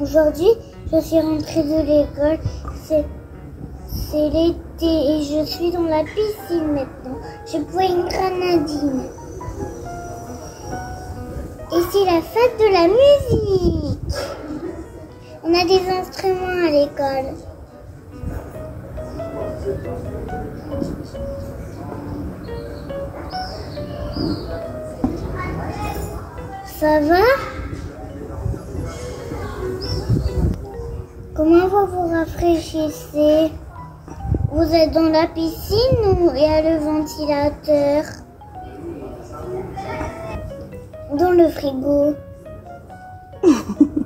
Aujourd'hui, je suis rentrée de l'école. C'est, c'est l'été et je suis dans la piscine maintenant. Je bois une grenadine. Et c'est la fête de la musique. On a des instruments à l'école. Ça va? Comment vous vous rafraîchissez? Vous êtes dans la piscine ou il y a le ventilateur? Dans le frigo.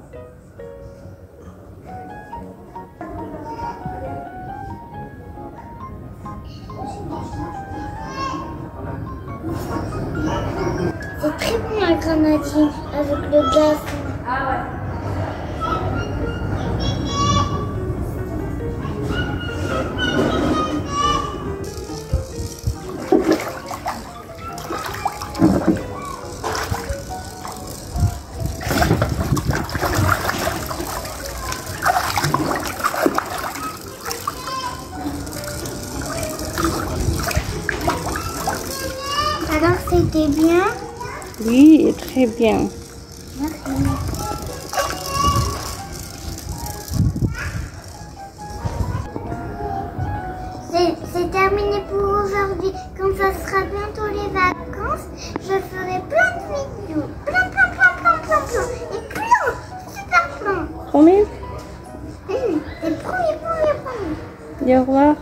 C'est très bon la grenadine avec le gaz. Alors c'était bien? Oui, très bien. Merci. C'est terminé pour aujourd'hui. Quand ça sera bientôt les vacances, je ferai plein de vidéos. Plein, plein, plein, plein, plein, plein. Et plein, super plein. Promis? Hum, C'est premier, premier. Dis au revoir.